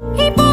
Hey,